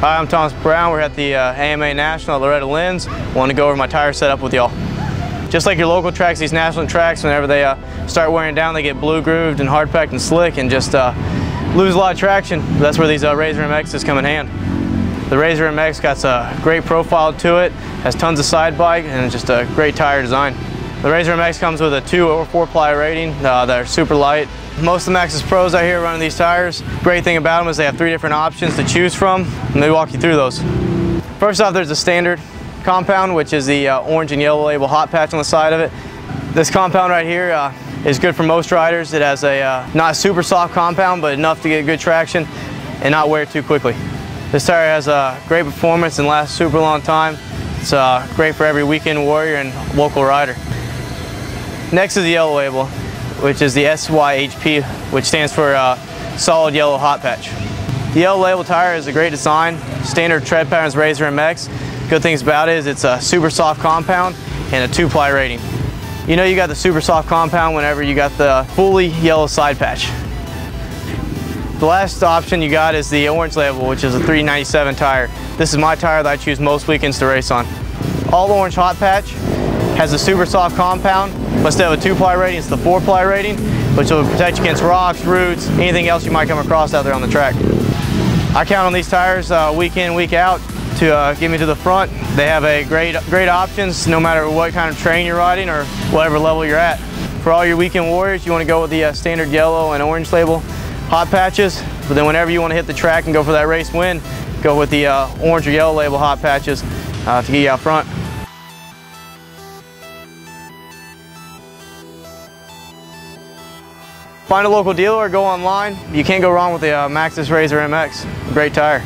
Hi, I'm Thomas Brown. We're at the uh, AMA National at Loretta Lynn's. Want to go over my tire setup with y'all. Just like your local tracks, these national tracks, whenever they uh, start wearing down, they get blue grooved and hard packed and slick and just uh, lose a lot of traction. That's where these uh, Razr MXs come in hand. The Razr MX got a great profile to it, has tons of side bite, and just a great tire design. The Razr MX comes with a 2 or 4 ply rating uh, that are super light. Most of the Maxxis Pros out here running these tires, great thing about them is they have three different options to choose from, and they walk you through those. First off, there's the standard compound, which is the uh, orange and yellow label hot patch on the side of it. This compound right here uh, is good for most riders. It has a uh, not super soft compound, but enough to get good traction and not wear too quickly. This tire has a great performance and lasts super long time. It's uh, great for every weekend warrior and local rider. Next is the yellow label, which is the SYHP, which stands for uh, Solid Yellow Hot Patch. The yellow label tire is a great design, standard tread patterns Razr MX. Good things about it is it's a super soft compound and a two ply rating. You know you got the super soft compound whenever you got the fully yellow side patch. The last option you got is the orange label, which is a 397 tire. This is my tire that I choose most weekends to race on. All orange hot patch has a super soft compound instead of a two ply rating, it's the four ply rating, which will protect you against rocks, roots, anything else you might come across out there on the track. I count on these tires uh, week in, week out to uh, get me to the front. They have a great, great options no matter what kind of train you're riding or whatever level you're at. For all your weekend warriors, you want to go with the uh, standard yellow and orange label hot patches, but then whenever you want to hit the track and go for that race win, go with the uh, orange or yellow label hot patches uh, to get you out front. Find a local dealer or go online. You can't go wrong with the uh, Maxxis Razr MX. Great tire.